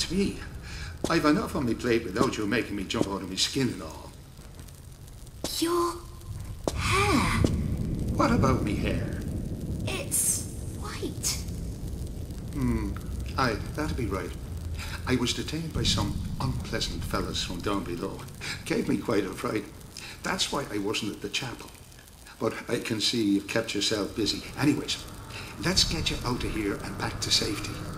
it's me. I've enough on me plate without you making me jump out of my skin and all. Your hair. What about me hair? It's white. Hmm, aye, that'd be right. I was detained by some unpleasant fellas from down below. Gave me quite a fright. That's why I wasn't at the chapel. But I can see you've kept yourself busy. Anyways, let's get you out of here and back to safety.